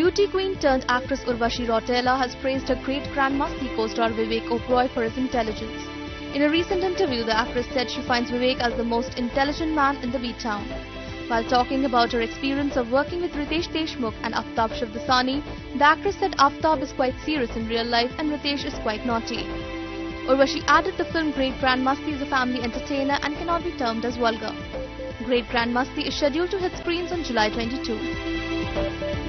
Beauty queen turned actress Urvashi Rautela has praised her Great Grand Masti co-star Vivek Oberoi for his intelligence. In a recent interview, the actress said she finds Vivek as the most intelligent man in the B-town. While talking about her experience of working with Riteish Deshmukh and Aftab Shivdasani, the actress said Aftab is quite serious in real life and Riteish is quite naughty. Urvashi added the film Great Grandmasti is a family entertainer and cannot be termed as vulgar. Great Grandmasti is scheduled to hit screens on July 22.